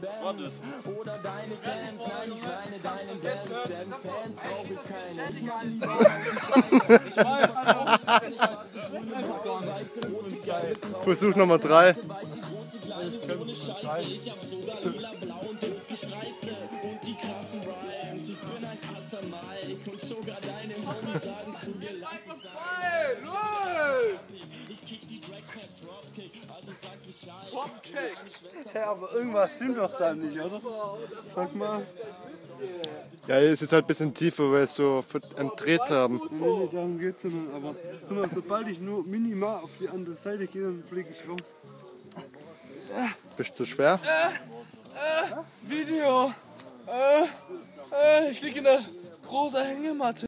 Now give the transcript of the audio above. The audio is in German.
Oder deine Fans, nein, ich meine deine Bands, denn Fans brauche ich keine. Ich lieber Ich weiß, einfach gar nicht. Versuch Nummer drei. Weiche, große, kleine, so eine Scheiße. Ich hab sogar lila, blau und rot gestreifte. Und die krassen Rhymes. Ich bin ein krasser Mike. Und sogar deine Homies sagen zu dir, lass es sein. Dropkick, also. Ja, aber irgendwas stimmt doch da nicht, oder? Sag mal. Ja, es ist halt ein bisschen tiefer, weil wir so einen Tritt haben. Nee, nee, darum geht's ja nicht. Aber guck mal, sobald ich nur minimal auf die andere Seite gehe, dann fliege ich raus. Bist du schwer? Video. Äh, äh, ich liege in der rosa Hängematte.